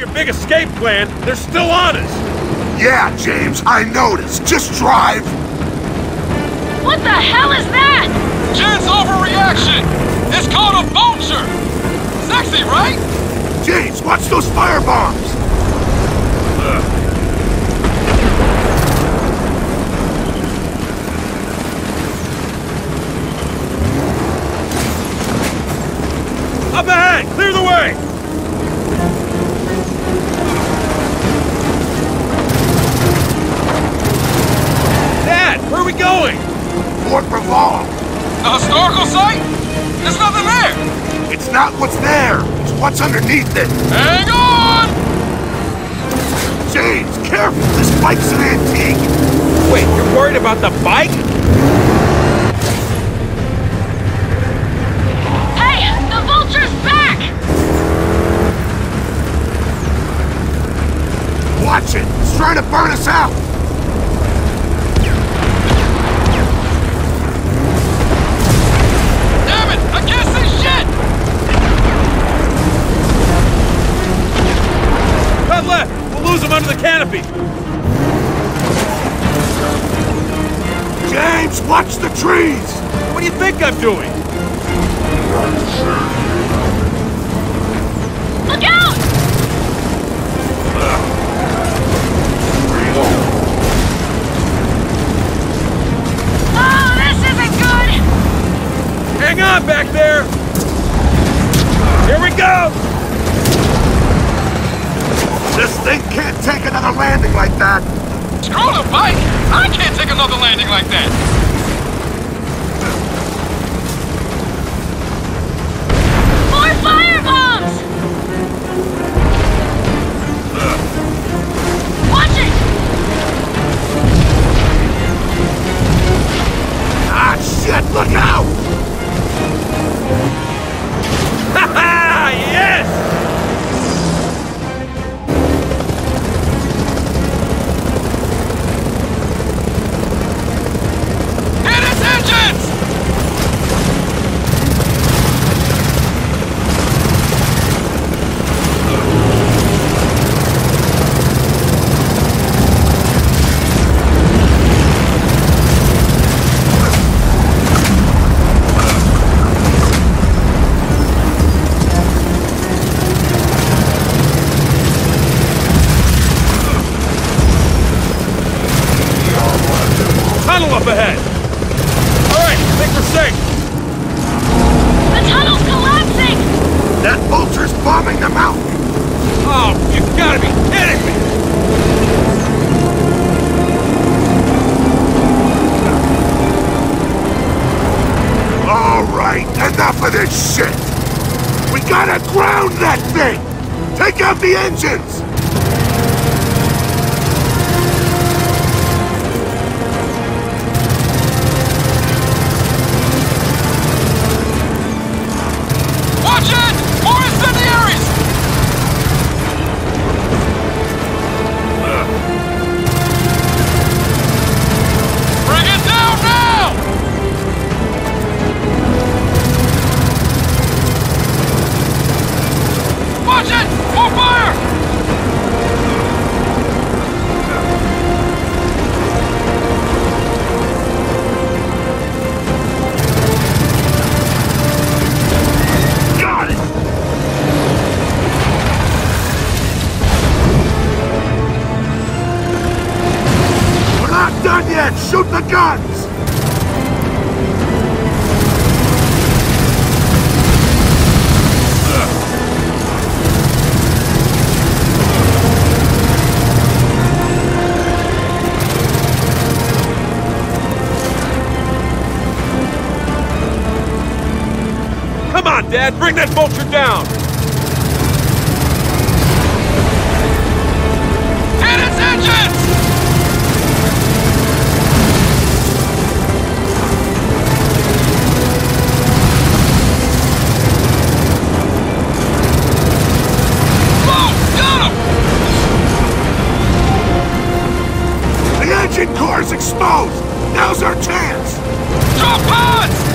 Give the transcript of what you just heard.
your big escape plan, they're still on us. Yeah, James, I noticed. Just drive. What the hell is that? Chance overreaction! It's called a vulture! Sexy, right? James, watch those fire bombs. Up ahead! Clear the way! Fort Revolve. A historical site? There's nothing there! It's not what's there. It's what's underneath it. Hang on! James, careful. This bike's an antique. Wait, you're worried about the bike? Hey, the vulture's back! Watch it. It's trying to burn us out. James, watch the trees. What do you think I'm doing? Look out! Oh, this isn't good! Hang on back there! Here we go! This thing can't take another landing like that. Screw the bike! I can't take another landing like that! Take out the engines. Shoot the guns. Come on, Dad, bring that vulture down! Hit its engines! Is exposed. Now's our chance. Drop pods!